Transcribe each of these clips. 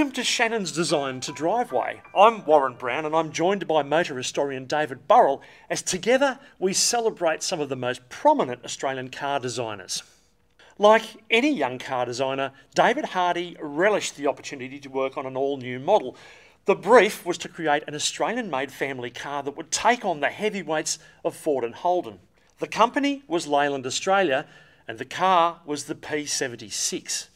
Welcome to Shannon's Design to Driveway. I'm Warren Brown and I'm joined by motor historian David Burrell as together we celebrate some of the most prominent Australian car designers. Like any young car designer, David Hardy relished the opportunity to work on an all new model. The brief was to create an Australian made family car that would take on the heavyweights of Ford and Holden. The company was Leyland Australia and the car was the P76.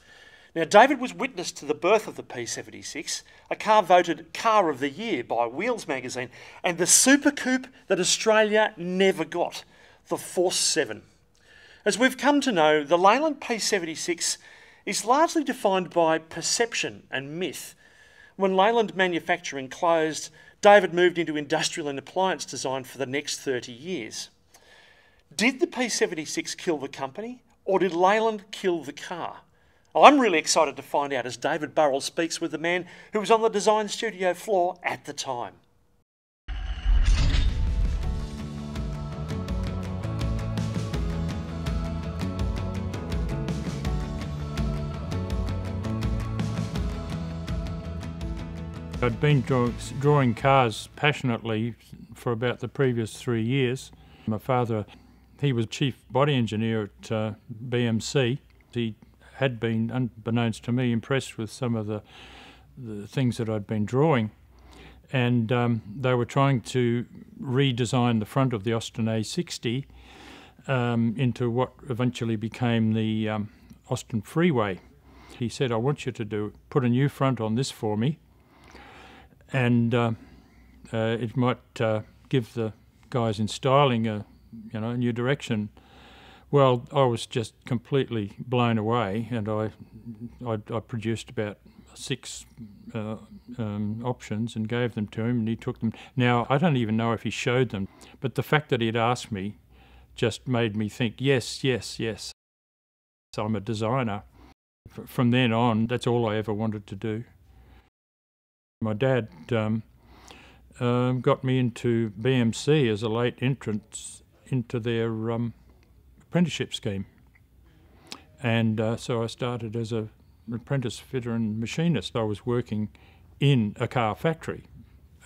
Now, David was witness to the birth of the P76, a car voted Car of the Year by Wheels magazine, and the super coupe that Australia never got, the Force 7. As we've come to know, the Leyland P76 is largely defined by perception and myth. When Leyland manufacturing closed, David moved into industrial and appliance design for the next 30 years. Did the P76 kill the company, or did Leyland kill the car? I'm really excited to find out as David Burrell speaks with the man who was on the design studio floor at the time. I'd been draw drawing cars passionately for about the previous three years. My father, he was chief body engineer at uh, BMC. He had been, unbeknownst to me, impressed with some of the, the things that I'd been drawing. And um, they were trying to redesign the front of the Austin A60 um, into what eventually became the um, Austin Freeway. He said, I want you to do put a new front on this for me, and uh, uh, it might uh, give the guys in styling a you know a new direction. Well, I was just completely blown away, and I, I, I produced about six uh, um, options and gave them to him, and he took them. Now, I don't even know if he showed them, but the fact that he'd asked me just made me think, yes, yes, yes. So I'm a designer. From then on, that's all I ever wanted to do. My dad um, um, got me into BMC as a late entrance into their um, apprenticeship scheme. And uh, so I started as a apprentice fitter and machinist. I was working in a car factory.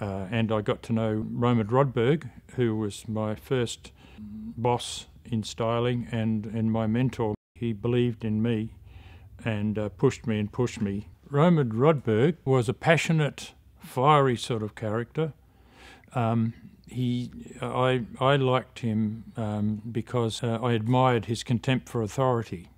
Uh, and I got to know Romand Rodberg, who was my first boss in styling and, and my mentor. He believed in me and uh, pushed me and pushed me. Romand Rodberg was a passionate, fiery sort of character. Um, he, I, I liked him um, because uh, I admired his contempt for authority.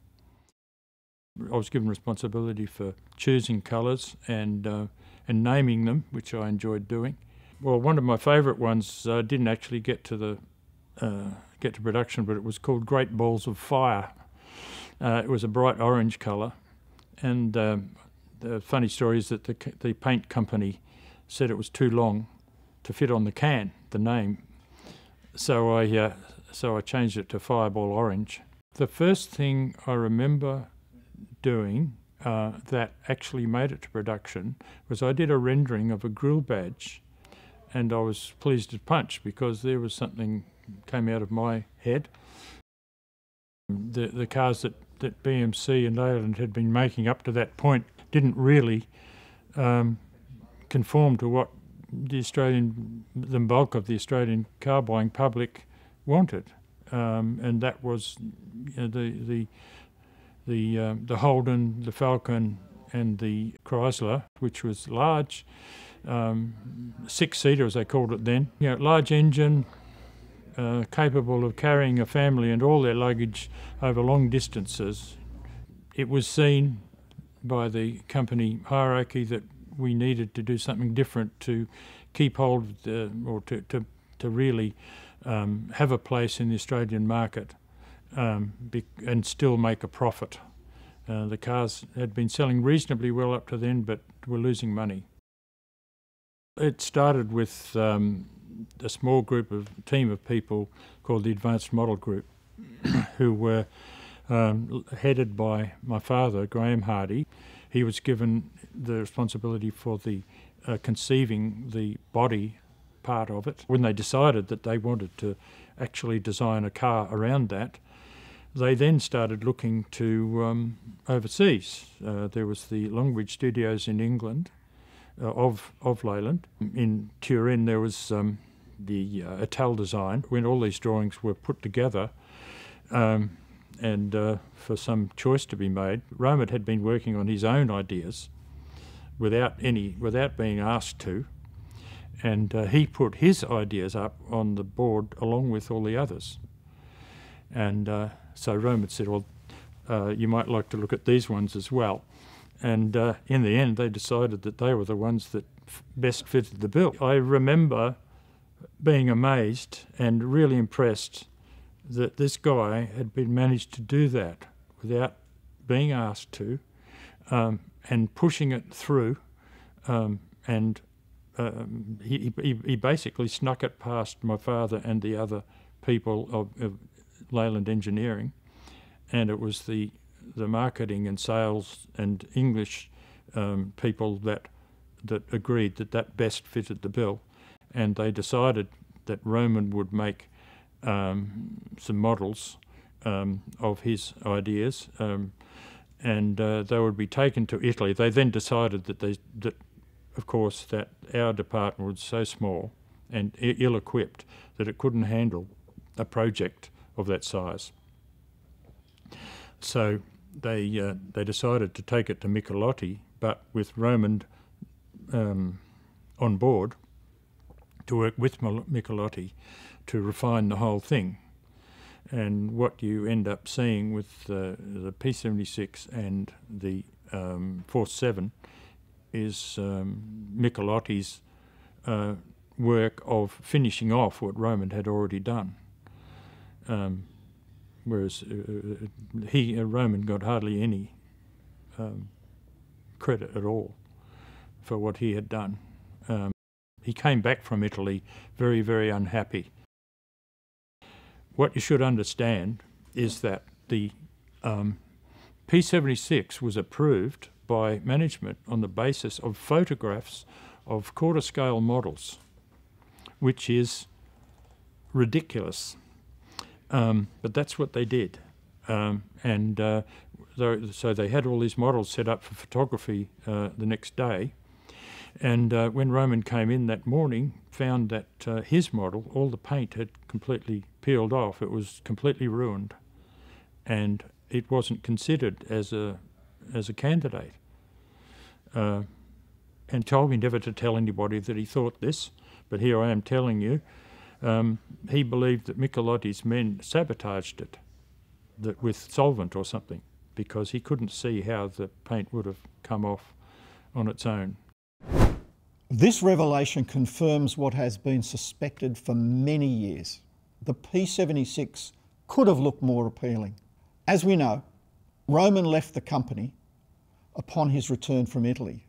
I was given responsibility for choosing colours and uh, and naming them, which I enjoyed doing. Well, one of my favourite ones uh, didn't actually get to the uh, get to production, but it was called Great Balls of Fire. Uh, it was a bright orange colour, and um, the funny story is that the the paint company said it was too long to fit on the can, the name. So I, uh, so I changed it to Fireball Orange. The first thing I remember doing uh, that actually made it to production was I did a rendering of a grill badge, and I was pleased as punch because there was something came out of my head. The the cars that, that BMC and Leyland had been making up to that point didn't really um, conform to what the Australian, the bulk of the Australian car buying public wanted, um, and that was you know, the the the um, the Holden, the Falcon, and the Chrysler, which was large, um, six seater as they called it then. You know, large engine, uh, capable of carrying a family and all their luggage over long distances. It was seen by the company hierarchy that we needed to do something different to keep hold of the, or to, to, to really um, have a place in the Australian market um, and still make a profit. Uh, the cars had been selling reasonably well up to then, but were losing money. It started with um, a small group of team of people called the Advanced Model Group, who were um, headed by my father, Graham Hardy. He was given the responsibility for the uh, conceiving the body part of it. When they decided that they wanted to actually design a car around that, they then started looking to um, overseas. Uh, there was the Longbridge Studios in England uh, of of Leyland. In Turin, there was um, the uh, Italdesign. When all these drawings were put together, um, and uh, for some choice to be made, Romand had been working on his own ideas without any without being asked to, and uh, he put his ideas up on the board along with all the others. And uh, so Romand said, "Well, uh, you might like to look at these ones as well." And uh, in the end, they decided that they were the ones that best fitted the bill. I remember being amazed and really impressed that this guy had been managed to do that without being asked to, um, and pushing it through, um, and um, he, he, he basically snuck it past my father and the other people of, of Leyland Engineering, and it was the the marketing and sales and English um, people that that agreed that that best fitted the bill, and they decided that Romand would make um, some models um, of his ideas, um, and uh, they would be taken to Italy. They then decided that they that, of course, that our department was so small and ill-equipped that it couldn't handle a project of that size. So they uh, they decided to take it to Michelotti, but with Romand um, on board to work with Michelotti to refine the whole thing. And what you end up seeing with uh, the P76 and the um, Force 7 is um, Michelotti's uh, work of finishing off what Romand had already done. Um, whereas uh, uh he, uh, Romand, got hardly any um, credit at all for what he had done. Um, he came back from Italy very, very unhappy. What you should understand is that the um, P76 was approved by management on the basis of photographs of quarter scale models, which is ridiculous. Um, but that's what they did. Um, and uh, so they had all these models set up for photography uh, the next day. And uh, when Romand came in that morning, found that uh, his model, all the paint had completely peeled off. It was completely ruined, and it wasn't considered as a as a candidate. Uh, and told me never to tell anybody that he thought this, but here I am telling you. Um, he believed that Michelotti's men sabotaged it that with solvent or something because he couldn't see how the paint would have come off on its own. This revelation confirms what has been suspected for many years. The P76 could have looked more appealing. As we know, Romand left the company upon his return from Italy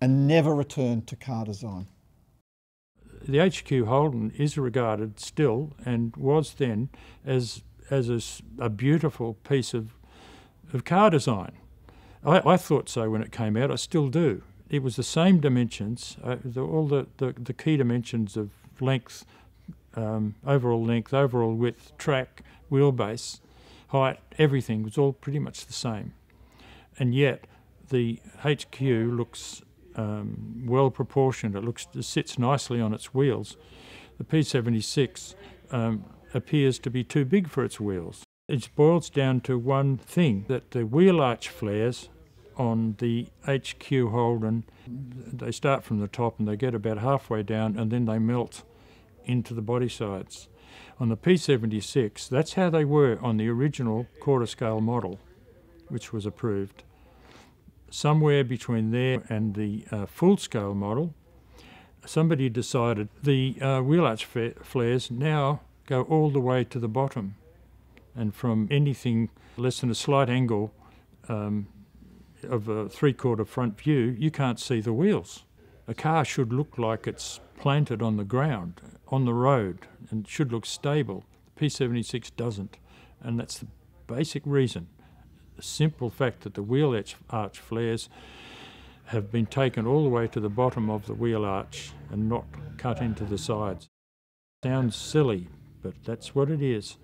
and never returned to car design the HQ Holden is regarded still and was then as as a, a beautiful piece of of car design. I, I, thought so when it came out. I still do. It was the same dimensions, uh, the, all the, the, the, key dimensions of length, um, overall length, overall width, track, wheelbase, height, everything was all pretty much the same. And yet the HQ looks um, well proportioned. It looks it sits nicely on its wheels. The P76 um, appears to be too big for its wheels. It boils down to one thing that the wheel arch flares on the HQ Holden, they start from the top and they get about halfway down and then they melt into the body sides. On the P76, that's how they were on the original quarter scale model, which was approved somewhere between there and the uh, full scale model, somebody decided the uh, wheel arch flares now go all the way to the bottom. And from anything less than a slight angle um, of a three quarter front view, you can't see the wheels. A car should look like it's planted on the ground, on the road, and should look stable. The P76 doesn't. And that's the basic reason the simple fact that the wheel arch flares have been taken all the way to the bottom of the wheel arch and not cut into the sides. Sounds silly, but that's what it is.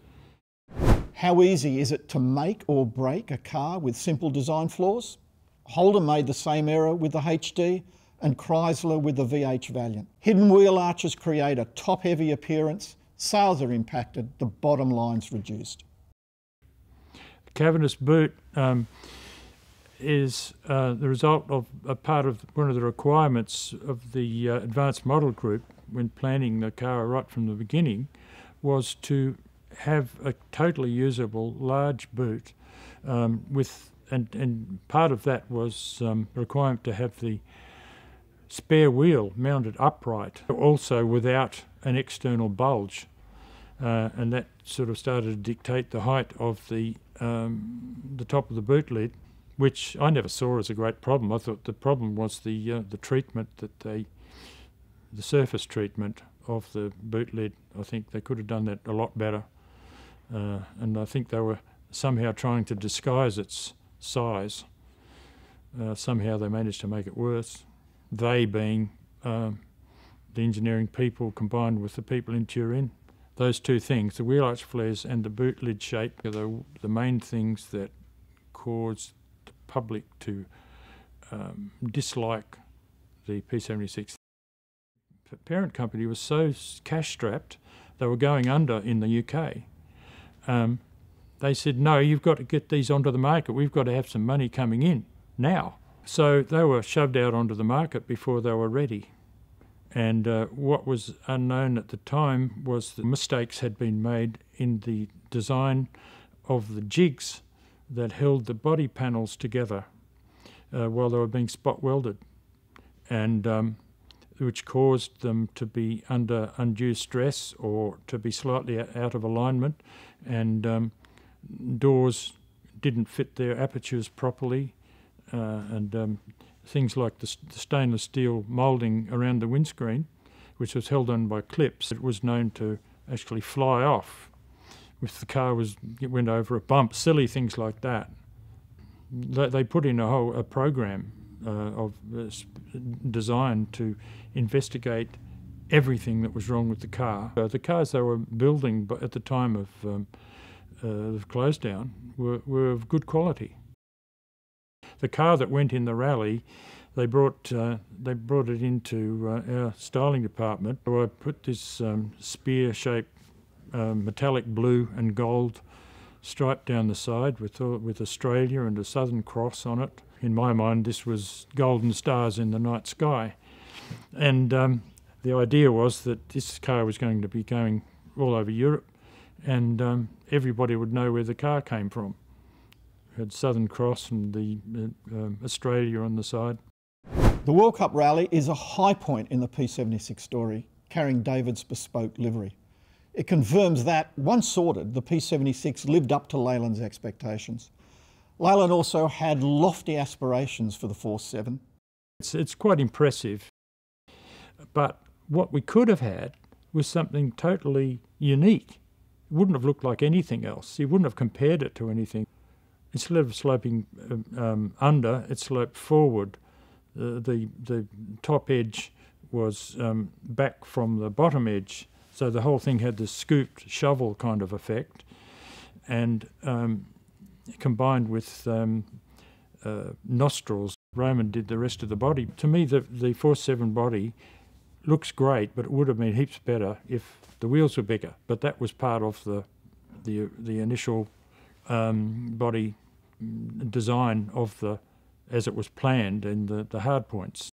How easy is it to make or break a car with simple design flaws? Holden made the same error with the HD and Chrysler with the VH Valiant. Hidden wheel arches create a top heavy appearance, sales are impacted, the bottom line's reduced. The cavernous boot um, is uh, the result of a part of one of the requirements of the uh, advanced model group when planning the car right from the beginning was to have a totally usable large boot um, with and, and part of that was um, requirement to have the spare wheel mounted upright, also without an external bulge. Uh, and that sort of started to dictate the height of the um, the top of the boot lid, which I never saw as a great problem. I thought the problem was the uh, the treatment that they, the surface treatment of the boot lid. I think they could have done that a lot better, uh, and I think they were somehow trying to disguise its size. Uh, somehow they managed to make it worse. They being um, the engineering people combined with the people in Turin. Those two things, the wheel arch flares and the boot lid shape, are the, the main things that caused the public to um, dislike the P76. The parent company was so cash strapped, they were going under in the UK. Um, they said, no, you've got to get these onto the market. We've got to have some money coming in now. So they were shoved out onto the market before they were ready. And uh, what was unknown at the time was that mistakes had been made in the design of the jigs that held the body panels together uh, while they were being spot welded, and um, which caused them to be under undue stress or to be slightly out of alignment, and um, doors didn't fit their apertures properly, uh, and um, things like the, the, stainless steel moulding around the windscreen, which was held on by clips, it was known to actually fly off if the car was it went over a bump. Silly things like that. They, they put in a whole a program uh, of uh, designed to investigate everything that was wrong with the car. Uh, the cars they were building at the time of um, uh, closed down were, were of good quality. The car that went in the rally, they brought uh, they brought it into uh, our styling department. I put this um, spear-shaped um, metallic blue and gold stripe down the side with uh, with Australia and a Southern Cross on it. In my mind, this was golden stars in the night sky, and um, the idea was that this car was going to be going all over Europe and um, everybody would know where the car came from. It had Southern Cross and the uh, um, Australia on the side. The World Cup rally is a high point in the P76 story, carrying David's bespoke livery. It confirms that, once sorted, the P76 lived up to Leyland's expectations. Leyland also had lofty aspirations for the Force 7. It's, it's quite impressive, but what we could have had was something totally unique it wouldn't have looked like anything else. You wouldn't have compared it to anything. Instead of sloping um, um, under, it sloped forward. Uh, the the top edge was um, back from the bottom edge, so the whole thing had this scooped shovel kind of effect, and um, combined with um, uh, nostrils. Romand did the rest of the body. To me, the the Force Seven body looks great, but it would have been heaps better if the wheels were bigger. But that was part of the the the initial um, body design of the as it was planned in the, the hard points.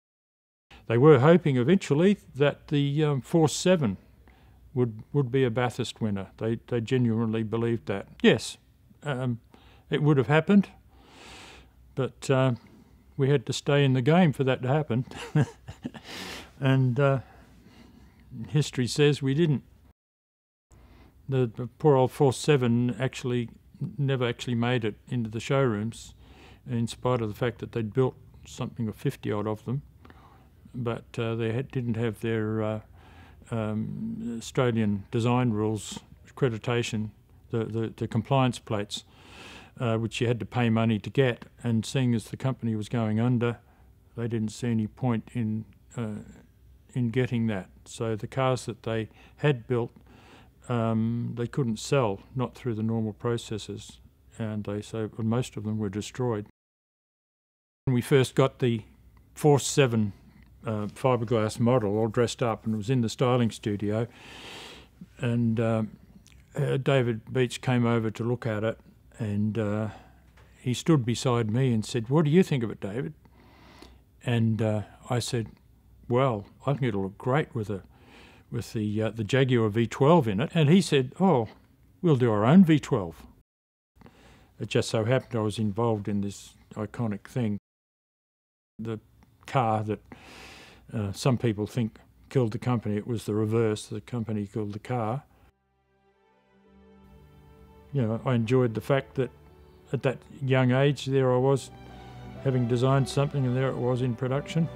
They were hoping eventually that the um, Force 7 would would be a Bathurst winner. They they genuinely believed that. Yes, um, it would have happened, but uh, we had to stay in the game for that to happen. and uh, history says we didn't. The, poor old Force 7 actually never actually made it into the showrooms, in spite of the fact that they'd built something of 50 odd of them, but uh, they had, didn't have their uh, um, Australian design rules accreditation, the, the, the compliance plates, uh, which you had to pay money to get. And seeing as the company was going under, they didn't see any point in uh, in getting that. So the cars that they had built um, they couldn't sell, not through the normal processes, and they so most of them were destroyed. When we first got the 7 uh, fiberglass model all dressed up and was in the styling studio, and uh, uh, David Beach came over to look at it, and uh, he stood beside me and said, "What do you think of it, David?" And uh, I said, "Well, I think it'll look great with a with the uh, the Jaguar V12 in it." And he said, "Oh, we'll do our own V12." It just so happened I was involved in this iconic thing. The car that uh, some people think killed the company, it was the reverse. The company killed the car. You know, I enjoyed the fact that at that young age, there I was having designed something, and there it was in production.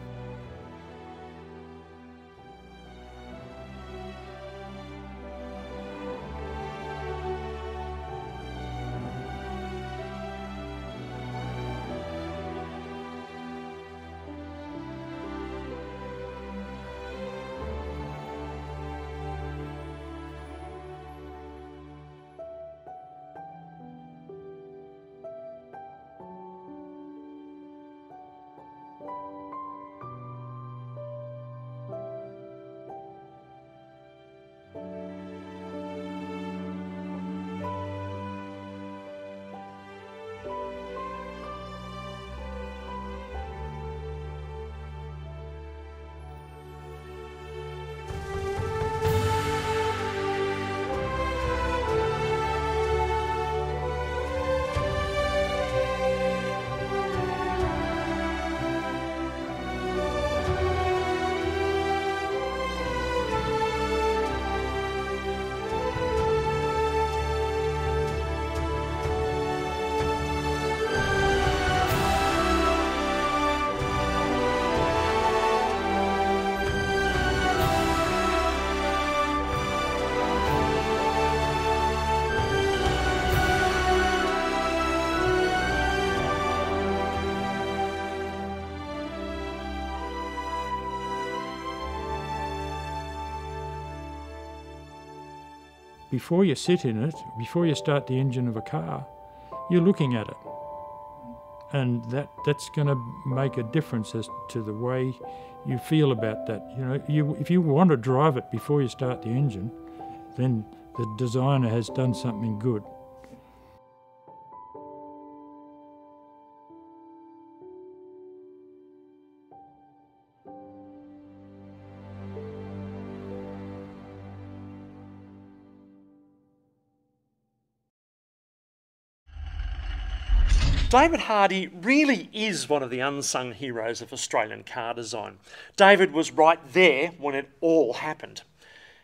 Before you sit in it, before you start the engine of a car, you're looking at it. And that, that's going to make a difference as to the way you feel about that. You know, you, if you want to drive it before you start the engine, then the designer has done something good. David Hardy really is one of the unsung heroes of Australian car design. David was right there when it all happened.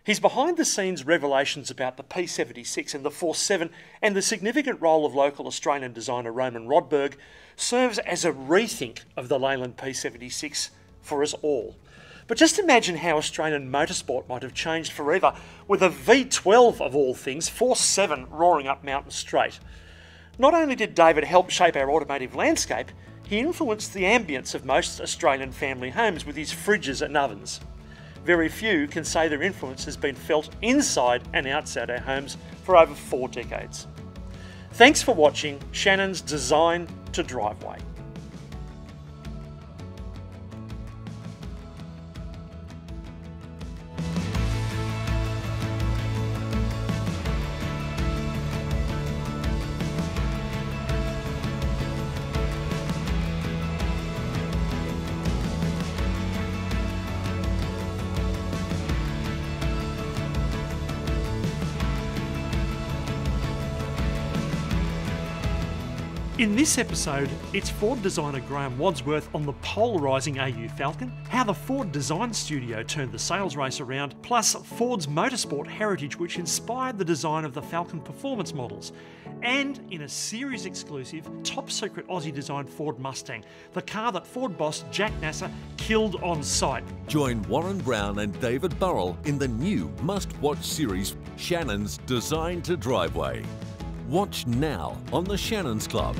His behind the scenes revelations about the P76 and the Force 7 and the significant role of local Australian designer Romand Rodberg serves as a rethink of the Leyland P76 for us all. But just imagine how Australian motorsport might have changed forever with a V12 of all things, Force 7 roaring up Mountain Straight. Not only did David help shape our automotive landscape, he influenced the ambience of most Australian family homes with his fridges and ovens. Very few can say their influence has been felt inside and outside our homes for over four decades. Thanks for watching Shannon's Design to Driveway. In this episode, it's Ford designer Graham Wadsworth on the polarising AU Falcon, how the Ford Design Studio turned the sales race around, plus Ford's motorsport heritage which inspired the design of the Falcon performance models, and in a series exclusive, top secret Aussie designed Ford Mustang, the car that Ford boss Jack Nasser killed on sight. Join Warren Brown and David Burrell in the new must watch series Shannon's Design to Driveway. Watch now on the Shannon's Club.